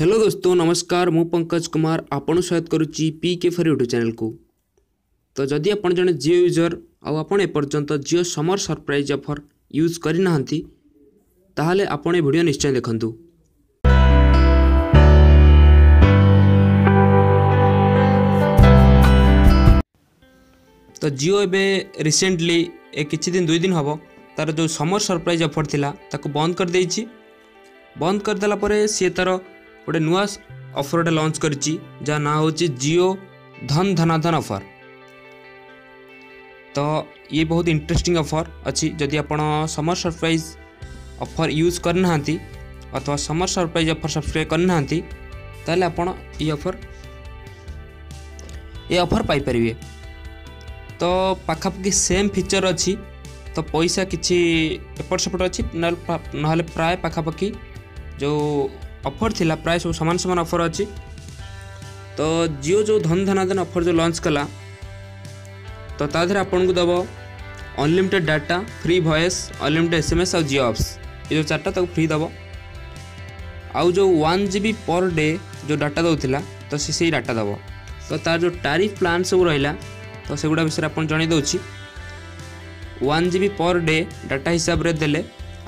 hello दोस्तों नमस्कार मु पंकज कुमार आपण स्वागत करुच्ची पी के फर यूट्यूब चैनल को तो जदि आप जड़े जियो यूजर आपड़ एपर्यंत Jio summer surprise offer use करना ताहले आपण भिड निश्चय देखूँ तो जियो ए रिसेंटली ए किसी दिन दुई दिन हम तार जो समर सरप्राइज अफर थी बंद करदे बंद करदेला सी तार गोटे नुआ अफर गोटे लंच कर जहाँ ना हूँ जिओ धन धनाधन अफर तो ये बहुत इंटरेस्टिंग अफर अच्छी जदि आप समर सरप्राइज अफर यूज करना अथवा समर सरप्राइज अफर सब्सक्राइब करना तेल आप अफर ये अफर पाई तो पखापाखि सेम फीचर अच्छी तो पैसा किपट एपट सेपट अच्छी ना प्राय पखापाखि जो ଅଫର୍ ଥିଲା ପ୍ରାୟ ସବୁ ସମାନ ସମାନ ଅଫର୍ ଅଛି ତ ଜିଓ ଯେଉଁ ଧନ ଧନାଧନ ଅଫର୍ ଯେଉଁ ଲଞ୍ଚ କଲା ତ ତା ଦେହରେ ଆପଣଙ୍କୁ ଦେବ unlimited data free voice unlimited S M S ଆଉ ଜିଓ ଆପ୍ସ ଏ ଯେଉଁ ଚାରିଟା ତାକୁ ଫ୍ରି ଦେବ ଆଉ ଯେଉଁ one G B per day ଯେଉଁ ଡାଟା ଦେଉଥିଲା ତ ସେ ସେଇ ଡାଟା ଦେବ ତ ତା'ର ଯେଉଁ ଟାରିଫ୍ ପ୍ଲାନ୍ ସବୁ ରହିଲା ତ ସେଗୁଡ଼ା ବିଷୟରେ ଆପଣ ଜଣାଇ ଦେଉଛି one G B per day data ହିସାବରେ ଦେଲେ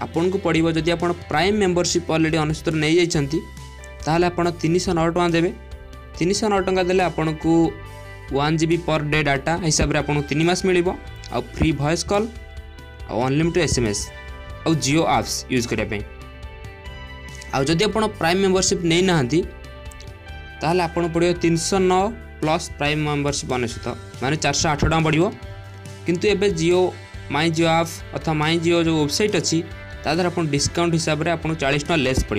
आपन को पड़ जदि आप प्राइम मेम्बरशिप अलरेडी अनुस्त नहीं जाइए आपत नौ टाँग देते तीन शौ नौ टाँग देने वन जिबी पर डे डाटा हिसाब से आपको तीन मस मिल फ्री भयस कल आनलिमिटेड एस एम एस आउ जिओ आप्स यूज करने आदि आप प्राइम मेम्बरशिप नहीं नाते आप पड़ो तीन शौ नौ प्लस प्राइम मेम्बरशिप अनुसूत मैंने चार शौ आठ टाँग पड़ो कितु माई जिओ आप अथवा माई जिओ जो वेबसाइट अच्छी तादर आप डिस्काउंट हिसाब से आपको चालीस टाँग लेस पड़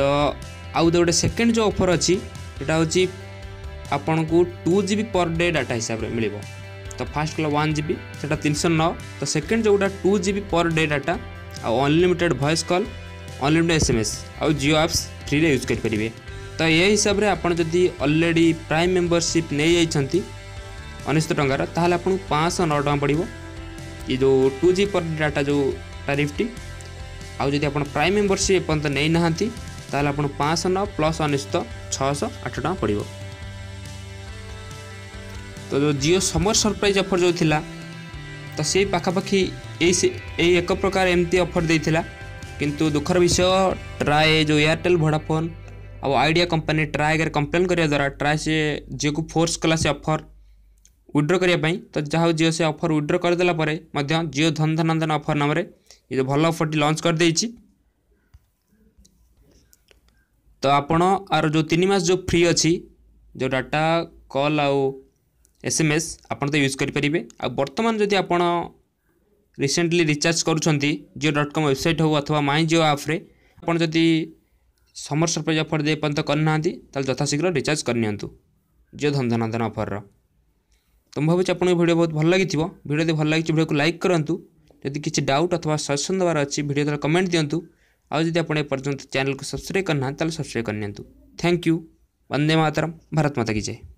तो आउ गोटे सेकेंड जो अफर अच्छी यहाँ हूँ आपन को टू जि पर डे डाटा हिसाब से मिल तो फास्ट कल वन जि से नौ तो सेकेंड जो गुटा टू जि पर डे डाटा आनलिमिटेड भयस कल अनलिमिटेड एस एम एस आउ जिओ आप्स फ्री यूज करेंगे तो ये हिसाब से आपड़ जदि अलरेडी प्राइम मेम्बरसीप नहीं जाती अनिश्चित टकर आपको पाँच नौ टाँग पड़ा ये जो टू जी पर डाटा जो टारिफ्टी आदि आप प्राइम मेम्बरशिप एपर्त नहीं नाता आप पाँच नौ प्लस अनिश्चित छःश आठ टाँग पड़ो तो जो जिओ समर सरप्राइज अफर जो था तो सी पखापाखि एक प्रकार एमती अफर दे किंतु दुखर विषय ट्राए जो एयरटेल भोडाफोन आउ आईडिया कंपनी ट्राए आगे कंप्लेन करने द्वारा ट्राए से जी को फोर्स कला से अफर উইড্র করা তো যা হোক জিও সে অফর উইড্র দেওয়ার পরে জিও ধনধনন্দন অফর নামে এই ভাল অফরটি লঞ্চ করে দিয়েছি তো আপনার আর যে তিন মাস যে ফ্রি অছি ডাটা কল আউ এসএমএস আপনার তো ইউজ করে পারিবে আর্তমান যদি আপনার রিসেটলি রিচার্জ করছেন জিও ডট কম ওয়েবসাইট হোক অথবা মাই জিও আপ্রে আপনার যদি সমর সরপ্রাইজ অফর দিয়ে পর্যন্ত করে না তাহলে যথাশীঘ্র রিচার্জ করে নিহত জিও ধনধনাধন অফরর ତ ମୁଁ ଭାବୁଛି ଆପଣଙ୍କୁ ଭିଡ଼ିଓ ବହୁତ ଭଲ ଲାଗିଥିବ ଭିଡ଼ିଓ ଯଦି ଭଲ ଲାଗିଛି ଭିଡ଼ିଓକୁ ଲାଇକ୍ କରନ୍ତୁ ଯଦି କିଛି ଡାଉଟ୍ ଅଥବା ସଜେସନ୍ ଦେବାର ଅଛି ଭିଡ଼ିଓ ଦ୍ୱାରା କମେଣ୍ଟ ଦିଅନ୍ତୁ ଆଉ ଯଦି ଆପଣ ଏପର୍ଯ୍ୟନ୍ତ ଚ୍ୟାନେଲକୁ ସବସ୍କ୍ରାଇବ୍ କରିନାହାନ୍ତି ତାହେଲେ ସବସ୍କ୍ରାଇବ୍ କରିନିଅନ୍ତୁ ଥ୍ୟାଙ୍କ ୟୁ ବନ୍ଦେ ମାତାରାମ ଭାରତ ମାତା କି ଜୟ